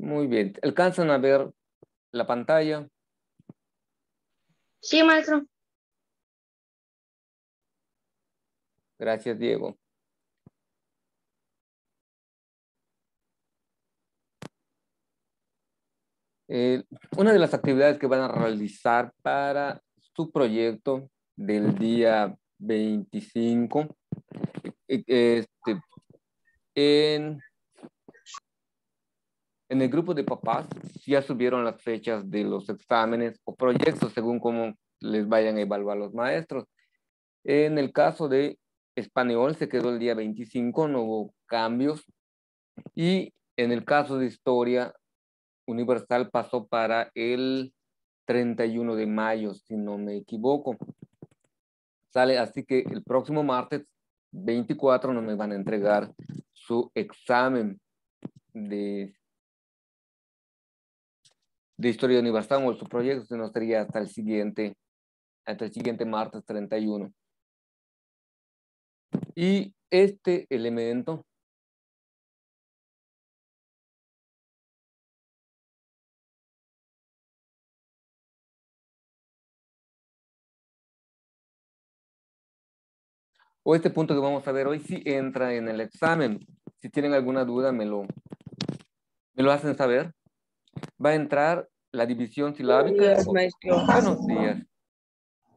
Muy bien. ¿Alcanzan a ver la pantalla? Sí, maestro. Gracias, Diego. Eh, una de las actividades que van a realizar para su proyecto del día 25, eh, este, en, en el grupo de papás ya subieron las fechas de los exámenes o proyectos según cómo les vayan a evaluar los maestros. En el caso de español se quedó el día 25, no hubo cambios. Y en el caso de historia universal pasó para el 31 de mayo, si no me equivoco. Sale, así que el próximo martes 24 no me van a entregar su examen de, de historia universal o su proyecto, sino sería hasta el siguiente, hasta el siguiente martes 31. Y este elemento o este punto que vamos a ver hoy sí entra en el examen. Si tienen alguna duda, me lo, me lo hacen saber. Va a entrar la división silábica. Buenos días,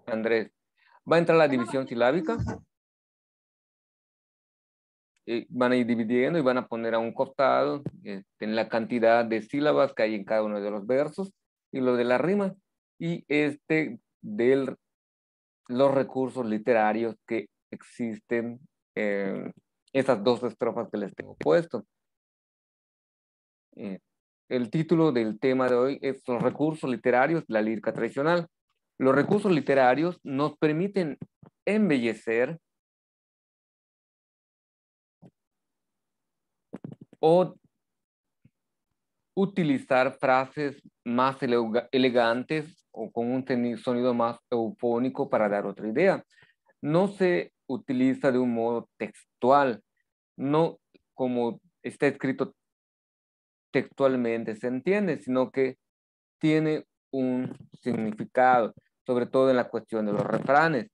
Andrés. Va a entrar la división silábica. Y van a ir dividiendo y van a poner a un costado este, en la cantidad de sílabas que hay en cada uno de los versos y lo de la rima. Y este de los recursos literarios que existen eh, esas dos estrofas que les tengo puesto. Eh, el título del tema de hoy es Los recursos literarios de la lírica tradicional. Los recursos literarios nos permiten embellecer o utilizar frases más elegantes o con un sonido más eufónico para dar otra idea. No se utiliza de un modo textual, no como está escrito textualmente, se entiende, sino que tiene un significado, sobre todo en la cuestión de los refranes,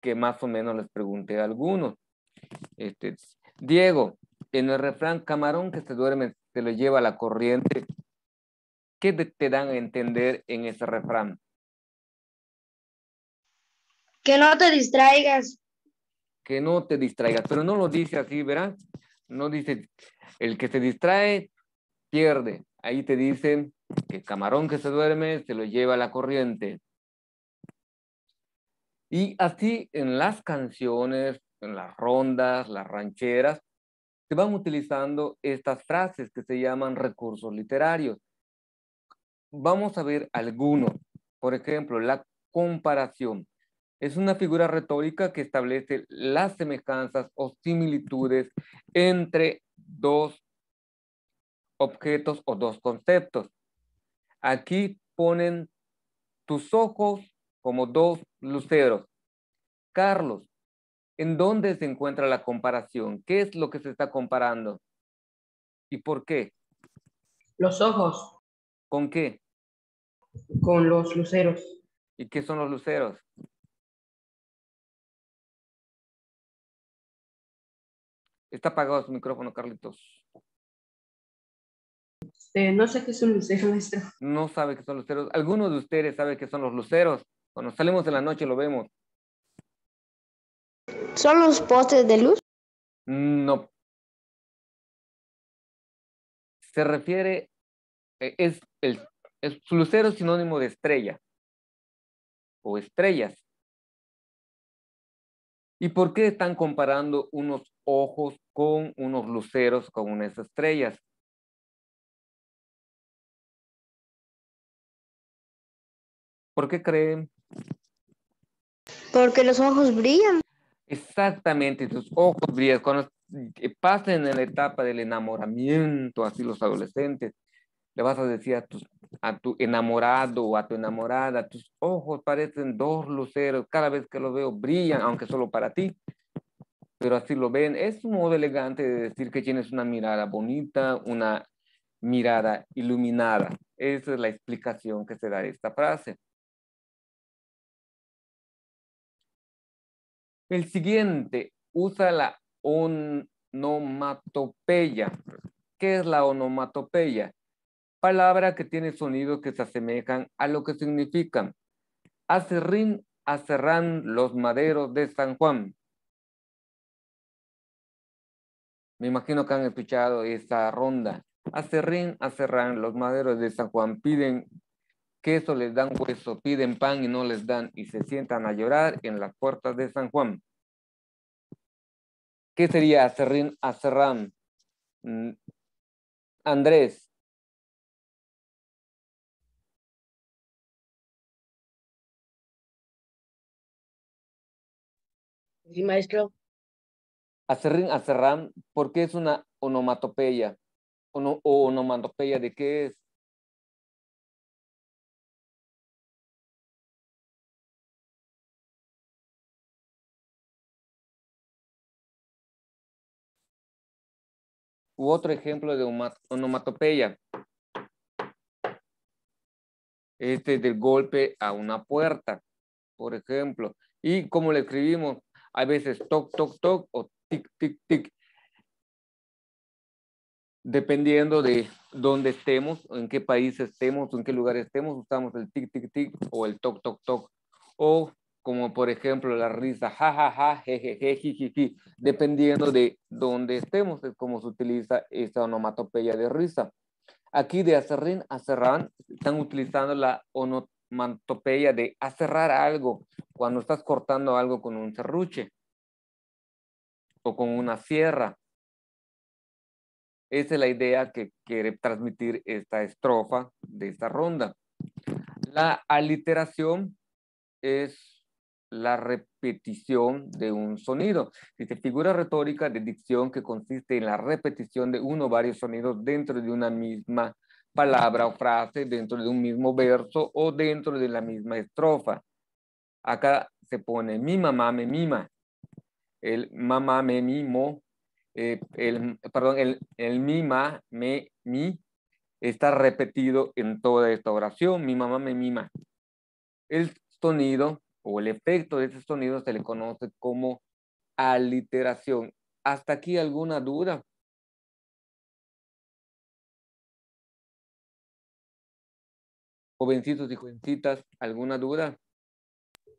que más o menos les pregunté a algunos. Este, Diego, en el refrán camarón que se duerme se lo lleva la corriente, ¿qué te dan a entender en ese refrán? Que no te distraigas que no te distraigas, pero no lo dice así, ¿verdad? No dice, el que se distrae, pierde. Ahí te dicen que camarón que se duerme se lo lleva la corriente. Y así en las canciones, en las rondas, las rancheras, se van utilizando estas frases que se llaman recursos literarios. Vamos a ver algunos. Por ejemplo, la comparación. Es una figura retórica que establece las semejanzas o similitudes entre dos objetos o dos conceptos. Aquí ponen tus ojos como dos luceros. Carlos, ¿en dónde se encuentra la comparación? ¿Qué es lo que se está comparando? ¿Y por qué? Los ojos. ¿Con qué? Con los luceros. ¿Y qué son los luceros? Está apagado su micrófono, Carlitos. Eh, no sé qué son luceros, maestro. No sabe qué son luceros. ¿Alguno de ustedes sabe qué son los luceros? Cuando salimos en la noche lo vemos. ¿Son los postes de luz? No. Se refiere, eh, es el, el lucero es sinónimo de estrella o estrellas. ¿Y por qué están comparando unos ojos con unos luceros, con unas estrellas. ¿Por qué creen? Porque los ojos brillan. Exactamente, tus ojos brillan. Cuando pasen en la etapa del enamoramiento, así los adolescentes, le vas a decir a tu, a tu enamorado o a tu enamorada, tus ojos parecen dos luceros, cada vez que los veo brillan, aunque solo para ti pero así lo ven. Es un modo elegante de decir que tienes una mirada bonita, una mirada iluminada. Esa es la explicación que se da de esta frase. El siguiente usa la onomatopeya. ¿Qué es la onomatopeya? Palabra que tiene sonidos que se asemejan a lo que significan. Acerrín, acerrán los maderos de San Juan. Me imagino que han escuchado esta ronda. Acerrín, acerrán los maderos de San Juan. Piden queso, les dan hueso. Piden pan y no les dan. Y se sientan a llorar en las puertas de San Juan. ¿Qué sería acerrín, acerrán? Mm, Andrés. Sí, maestro. Acerrín, acerrán, ¿por qué es una onomatopeya? Ono- ¿O onomatopeya de qué es? Otro ejemplo de oma- onomatopeya. Este del golpe a una puerta, por ejemplo. Y como le escribimos, a veces toc, toc, toc o tic, tic, tic. Dependiendo de dónde estemos, en qué país estemos, en qué lugar estemos, usamos el tic, tic, tic o el toc, toc, toc. O como por ejemplo la risa, ja, ja, ja, je, je, je, ji, ji, ji. Dependiendo de dónde estemos, es como se utiliza esta onomatopeya de risa. Aquí de acerrín, acerrán, están utilizando la onomatopeya de acerrar algo cuando estás cortando algo con un serruche o con una sierra. Esa es la idea que quiere transmitir esta estrofa de esta ronda. La aliteración es la repetición de un sonido. Dice figura retórica de dicción que consiste en la repetición de uno o varios sonidos dentro de una misma palabra o frase, dentro de un mismo verso o dentro de la misma estrofa. Acá se pone mi mamá me mima, el mamá me mimo, eh, el, perdón, el, el mima me mi está repetido en toda esta oración, mi mamá me mima. El sonido o el efecto de ese sonido se le conoce como aliteración. ¿Hasta aquí alguna duda? Jovencitos y jovencitas, ¿alguna duda?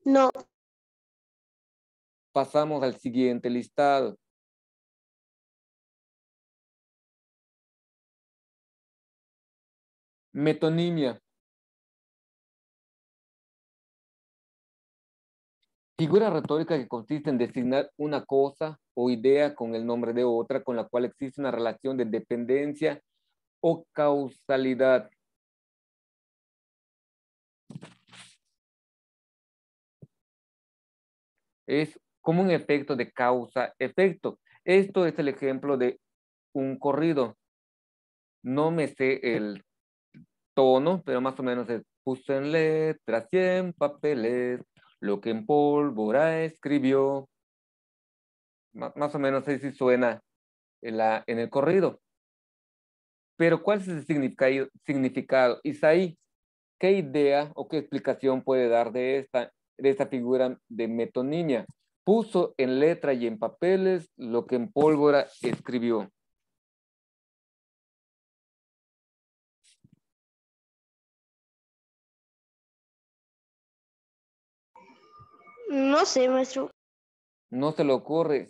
No. Pasamos al siguiente listado. Metonimia. Figura retórica que consiste en designar una cosa o idea con el nombre de otra con la cual existe una relación de dependencia o causalidad. Es como un efecto de causa-efecto. Esto es el ejemplo de un corrido. No me sé el tono, pero más o menos es puso en letras y en papeles lo que en pólvora escribió. Más, o menos así suena en, la, en el corrido. Pero ¿cuál es el significado? significado? Isaí, ¿qué idea o qué explicación puede dar de esta, de esta figura de metonimia? Puso en letra y en papeles lo que en pólvora escribió. No sé, maestro. No se le ocurre.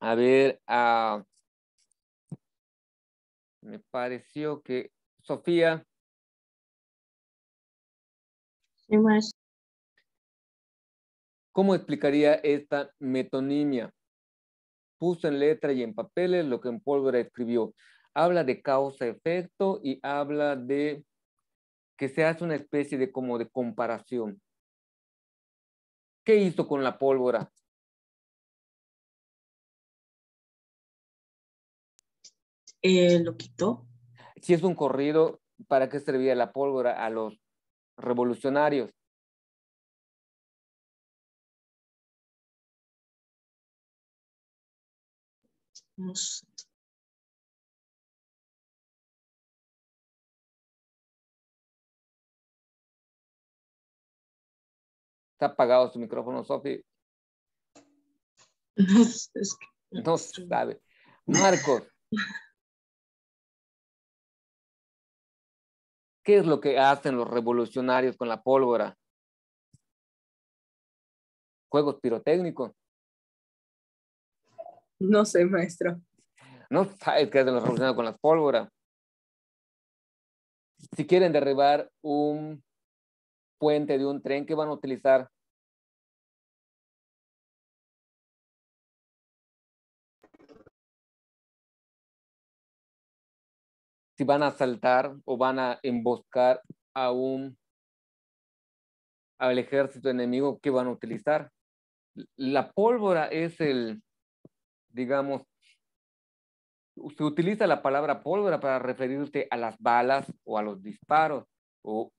A ver, me pareció que Sofía, Sí, maestro. ¿cómo explicaría esta metonimia? Puso en letra y en papeles lo que en pólvora escribió. Habla de causa-efecto y habla de que se hace una especie de como de comparación. ¿Qué hizo con la pólvora? Eh, lo quitó. Si es un corrido, ¿para qué servía la pólvora a los revolucionarios? No sé. Está apagado su micrófono, Sofi. No, sabe. Marcos. ¿Qué es lo que hacen los revolucionarios con la pólvora? Juegos pirotécnicos. No sé, maestro. No sabes qué hacen los revolucionarios con las pólvoras. Si quieren derribar un puente de un tren, ¿qué van a utilizar? Si van a asaltar o van a emboscar a un al ejército enemigo, ¿qué van a utilizar? La pólvora es el, digamos, se utiliza la palabra pólvora para referirse a las balas o a los disparos o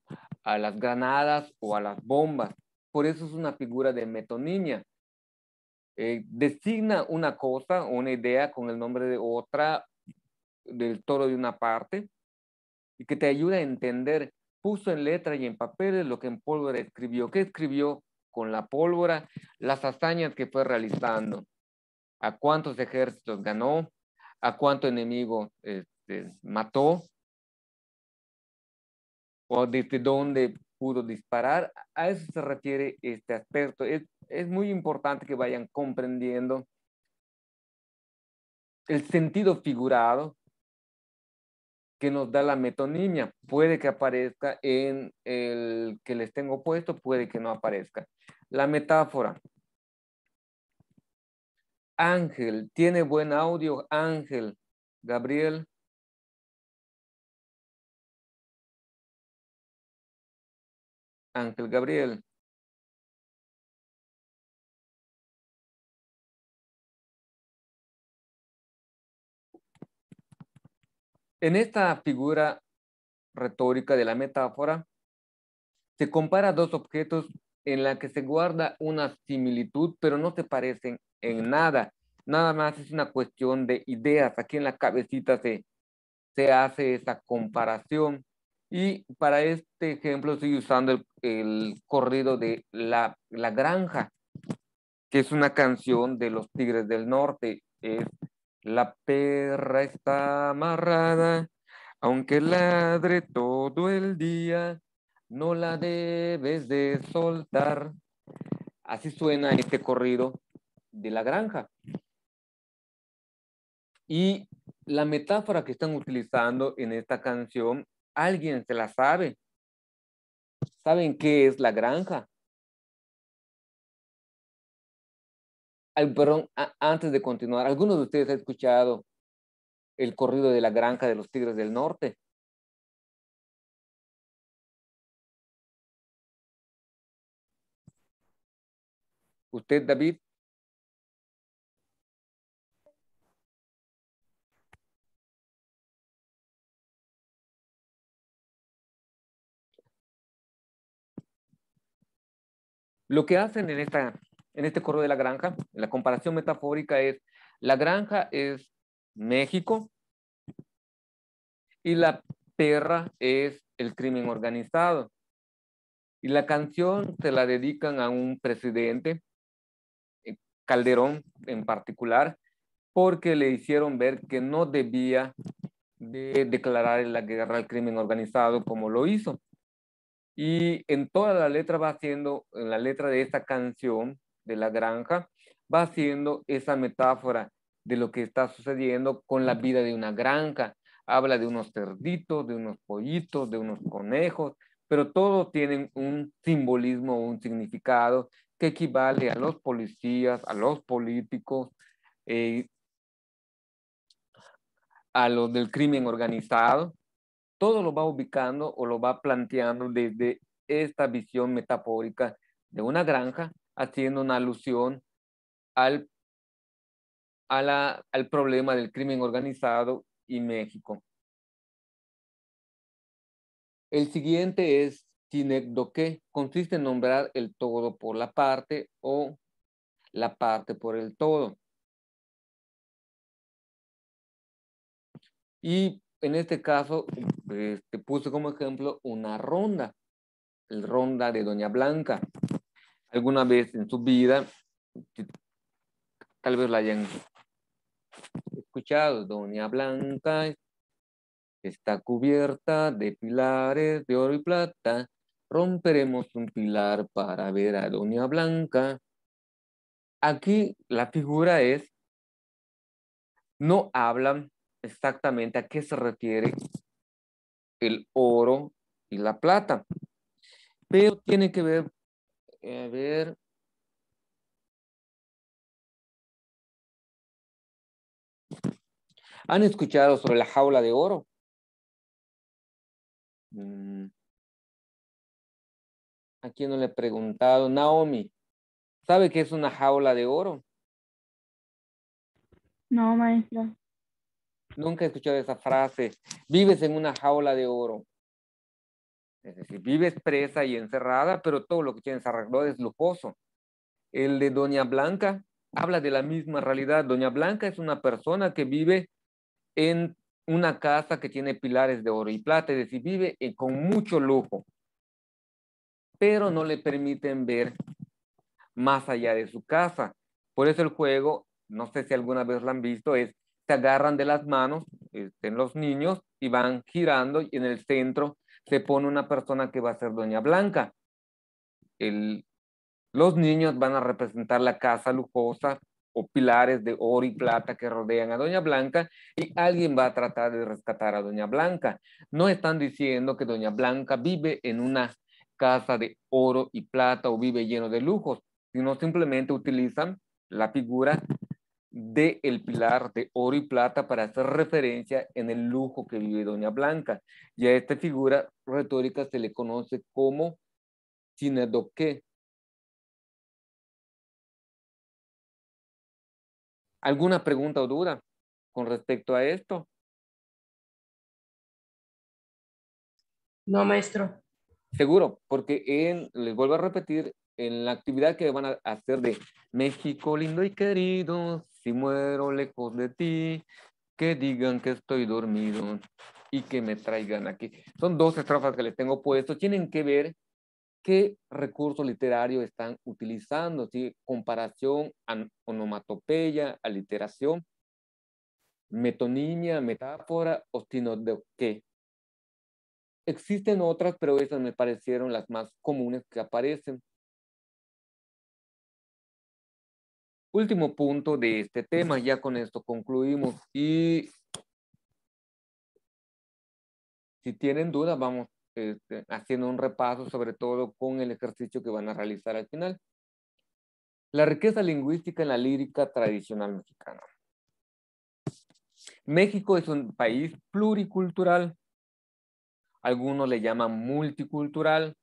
a las granadas o a las bombas. Por eso es una figura de metonimia. Eh, designa una cosa o una idea con el nombre de otra, del toro de una parte, y que te ayuda a entender. Puso en letra y en papeles lo que en pólvora escribió. ¿Qué escribió con la pólvora? Las hazañas que fue realizando. A cuántos ejércitos ganó, a cuánto enemigo este, mató, o desde dónde pudo disparar. A eso se refiere este aspecto. Es, es muy importante que vayan comprendiendo el sentido figurado que nos da la metonimia. Puede que aparezca en el que les tengo puesto, puede que no aparezca. La metáfora. Ángel, ¿tiene buen audio? Ángel, Gabriel. Ángel Gabriel. En esta figura retórica de la metáfora, se compara dos objetos en la que se guarda una similitud, pero no se parecen en nada. Nada más es una cuestión de ideas. Aquí en la cabecita se, se hace esa comparación. Y para este ejemplo estoy usando el, el corrido de la, la Granja, que es una canción de los Tigres del Norte. Es la perra está amarrada, aunque ladre todo el día, no la debes de soltar. Así suena este corrido de la granja. Y la metáfora que están utilizando en esta canción, alguien se la sabe. ¿Saben qué es la granja? Al, perdón, antes de continuar, ¿alguno de ustedes ha escuchado el corrido de la granja de los Tigres del Norte? ¿Usted, David? Lo que hacen en, esta, en este correo de la granja, la comparación metafórica es, la granja es México y la perra es el crimen organizado. Y la canción se la dedican a un presidente, Calderón en particular, porque le hicieron ver que no debía de declarar la guerra al crimen organizado como lo hizo. Y en toda la letra va haciendo, en la letra de esta canción de la granja, va haciendo esa metáfora de lo que está sucediendo con la vida de una granja. Habla de unos cerditos, de unos pollitos, de unos conejos, pero todos tienen un simbolismo, un significado que equivale a los policías, a los políticos, eh, a los del crimen organizado, todo lo va ubicando o lo va planteando desde esta visión metafórica de una granja, haciendo una alusión al, al problema del crimen organizado y México. El siguiente es sinecdoque, consiste en nombrar el todo por la parte o la parte por el todo. Y en este caso, este, puse como ejemplo una ronda, el ronda de Doña Blanca. alguna vez en su vida, tal vez la hayan escuchado, Doña Blanca está cubierta de pilares de oro y plata, romperemos un pilar para ver a Doña Blanca. Aquí la figura es, no hablan exactamente a qué se refiere el oro y la plata, pero tiene que ver, a ver, ¿Han escuchado sobre la jaula de oro? Mm. ¿A quién no le he preguntado? Naomi, ¿sabe qué es una jaula de oro? No, maestra. Nunca he escuchado esa frase. Vives en una jaula de oro. Es decir, vives presa y encerrada, pero todo lo que tienes alrededor es lujoso. El de Doña Blanca habla de la misma realidad. Doña Blanca es una persona que vive en una casa que tiene pilares de oro y plata, es decir, vive con mucho lujo, pero no le permiten ver más allá de su casa. Por eso el juego, no sé si alguna vez lo han visto, es se agarran de las manos este, los niños y van girando y en el centro se pone una persona que va a ser Doña Blanca. El, los niños van a representar la casa lujosa o pilares de oro y plata que rodean a Doña Blanca y alguien va a tratar de rescatar a Doña Blanca. No están diciendo que Doña Blanca vive en una casa de oro y plata o vive lleno de lujos, sino simplemente utilizan la figura del el pilar de oro y plata para hacer referencia en el lujo que vive Doña Blanca. Y a esta figura retórica se le conoce como sinedoque, ¿Alguna pregunta o duda con respecto a esto? No, maestro. Seguro, porque en, les vuelvo a repetir, en la actividad que van a hacer de México lindo y querido, muero lejos de ti, que digan que estoy dormido y que me traigan aquí. Son dos estrofas que les tengo puestos, tienen que ver qué recurso literario están utilizando, ¿sí? comparación, onomatopeya, aliteración, metonimia, metáfora o de qué. Existen otras, pero esas me parecieron las más comunes que aparecen. Último punto de este tema, ya con esto concluimos. Y si tienen dudas, vamos este, haciendo un repaso sobre todo con el ejercicio que van a realizar al final. La riqueza lingüística en la lírica tradicional mexicana. México es un país pluricultural. Algunos le llaman multicultural.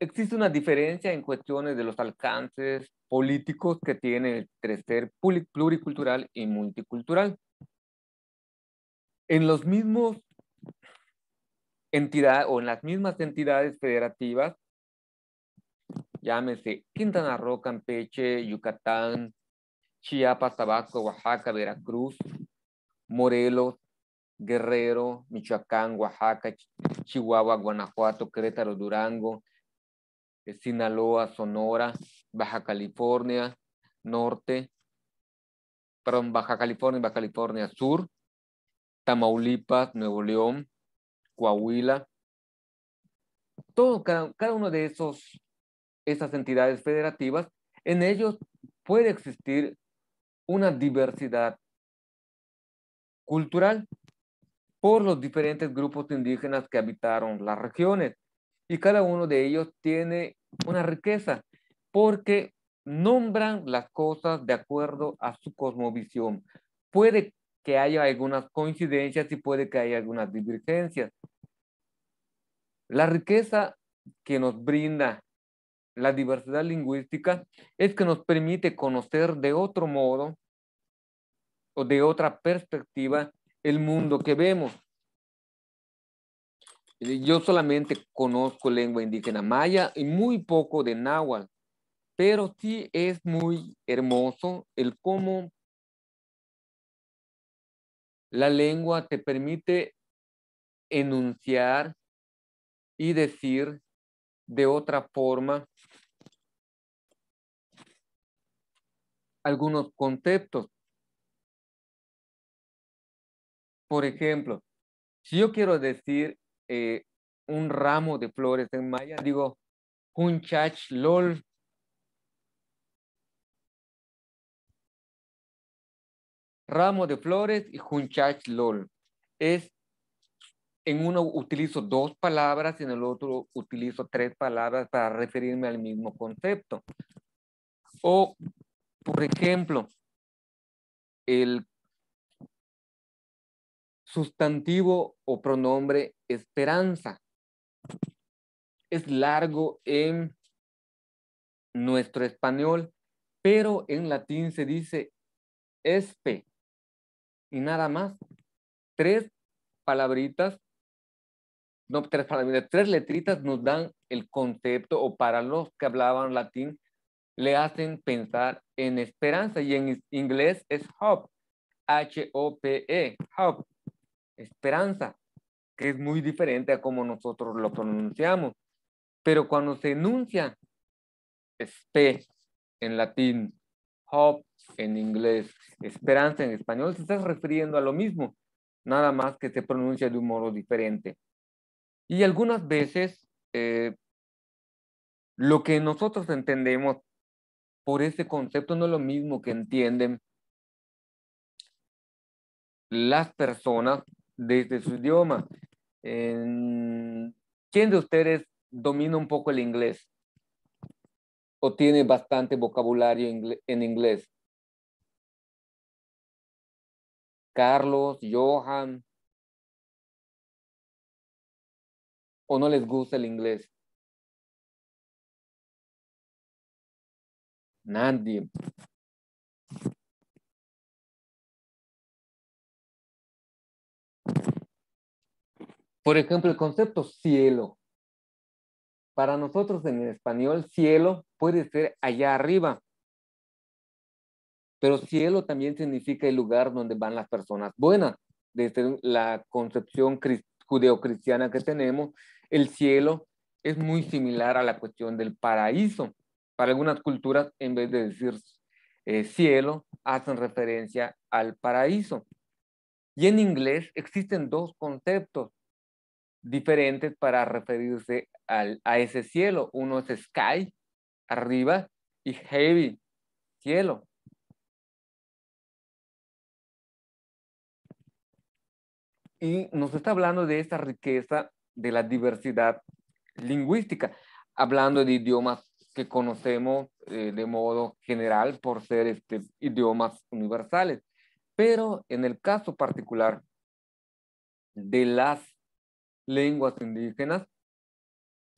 Existe una diferencia en cuestiones de los alcances políticos que tiene el ser pluricultural y multicultural. En los mismos entidad o en las mismas entidades federativas, llámese Quintana Roo, Campeche, Yucatán, Chiapas, Tabasco, Oaxaca, Veracruz, Morelos, Guerrero, Michoacán, Oaxaca, Chihuahua, Guanajuato, Querétaro, Durango, Sinaloa, Sonora, Baja California, Norte, perdón, Baja California Baja California Sur, Tamaulipas, Nuevo León, Coahuila, todo, cada, uno de esos, esas entidades federativas, en ellos puede existir una diversidad cultural por los diferentes grupos indígenas que habitaron las regiones. Y cada uno de ellos tiene una riqueza porque nombran las cosas de acuerdo a su cosmovisión. Puede que haya algunas coincidencias y puede que haya algunas divergencias. La riqueza que nos brinda la diversidad lingüística es que nos permite conocer de otro modo o de otra perspectiva el mundo que vemos. Yo solamente conozco lengua indígena maya y muy poco de náhuatl, pero sí es muy hermoso el cómo la lengua te permite enunciar y decir de otra forma algunos conceptos. Por ejemplo, si yo quiero decir eh, un ramo de flores en maya, digo hunchach lol. Ramo de flores y hunchach lol. Es en uno utilizo dos palabras en el otro utilizo tres palabras para referirme al mismo concepto. O, por ejemplo, el sustantivo o pronombre esperanza. Es largo en nuestro español, pero en latín se dice espe y nada más. Tres palabritas, no tres palabritas, tres letritas nos dan el concepto o para los que hablaban latín le hacen pensar en esperanza y en inglés es hope, H-O-P-E, hope esperanza, que es muy diferente a como nosotros lo pronunciamos. Pero cuando se enuncia espe en latín, hope en inglés, esperanza en español, se está refiriendo a lo mismo, nada más que se pronuncia de un modo diferente. Y algunas veces eh, lo que nosotros entendemos por ese concepto no es lo mismo que entienden las personas desde su idioma. ¿Quién de ustedes domina un poco el inglés? ¿O tiene bastante vocabulario en inglés? Carlos, Johan. ¿O no les gusta el inglés? Nadie. Por ejemplo, el concepto cielo. Para nosotros en español, cielo puede ser allá arriba. Pero cielo también significa el lugar donde van las personas buenas. Desde la concepción judeocristiana que tenemos, el cielo es muy similar a la cuestión del paraíso. Para algunas culturas, en vez de decir eh, cielo, hacen referencia al paraíso. Y en inglés existen dos conceptos diferentes para referirse al, a ese cielo. Uno es sky, arriba, y heavy, cielo. Y nos está hablando de esta riqueza de la diversidad lingüística, hablando de idiomas que conocemos eh, de modo general por ser este, idiomas universales. Pero en el caso particular de las lenguas indígenas,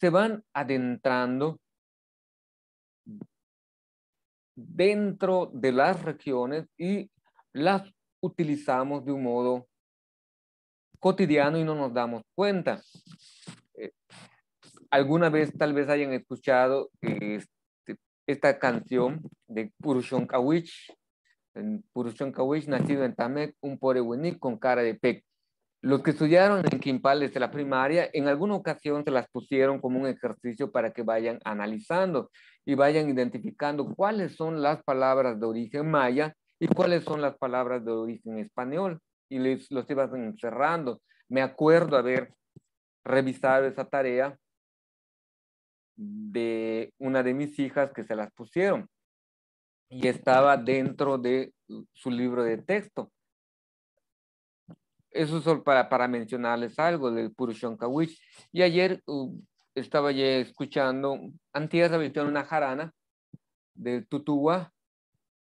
se van adentrando dentro de las regiones y las utilizamos de un modo cotidiano y no nos damos cuenta. Eh, alguna vez tal vez hayan escuchado este, esta canción de Purushon Kawich. Purushon Kawich, nacido en Tamek, un porehuení con cara de pec. Los que estudiaron en Quimpal desde la primaria, en alguna ocasión se las pusieron como un ejercicio para que vayan analizando y vayan identificando cuáles son las palabras de origen maya y cuáles son las palabras de origen español. Y les, los iban encerrando. Me acuerdo haber revisado esa tarea de una de mis hijas que se las pusieron y estaba dentro de su libro de texto. Eso es solo para, mencionarles algo del Purushon Kawich. Y ayer uh, estaba ya escuchando, antes había una jarana del Tutuwa,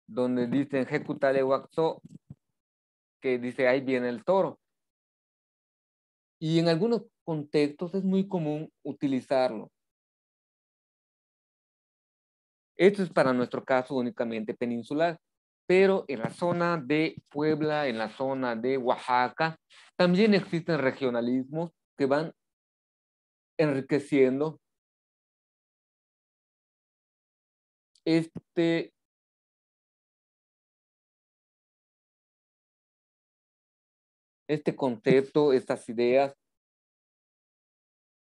donde dicen ejecutale Waxo, que dice ahí viene el toro. Y en algunos contextos es muy común utilizarlo. Esto es para nuestro caso únicamente peninsular pero en la zona de Puebla, en la zona de Oaxaca, también existen regionalismos que van enriqueciendo este este concepto, estas ideas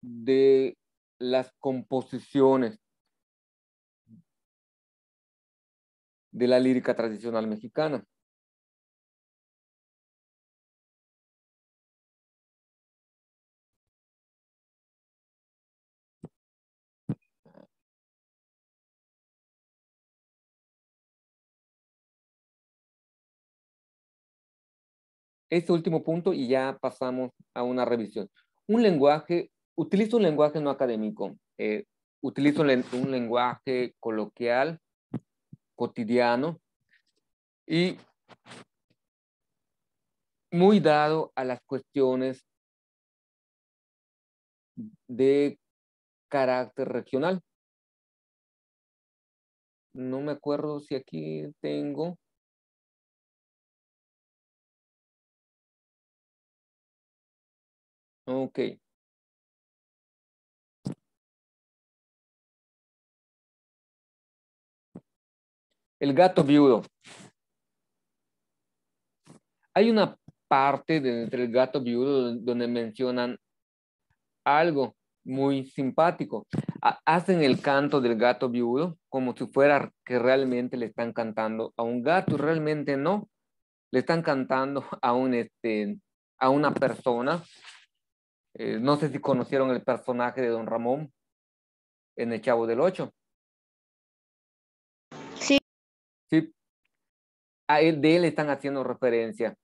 de las composiciones de la lírica tradicional mexicana. Este último punto y ya pasamos a una revisión. Un lenguaje, utilizo un lenguaje no académico, eh, utilizo un lenguaje coloquial, cotidiano y muy dado a las cuestiones de carácter regional. No me acuerdo si aquí tengo. Ok. El gato viudo. Hay una parte de entre el gato viudo donde mencionan algo muy simpático. Hacen el canto del gato viudo como si fuera que realmente le están cantando a un gato, realmente no. Le están cantando a un este a una persona eh, no sé si conocieron el personaje de Don Ramón en El Chavo del Ocho. A él, de él están haciendo referencia.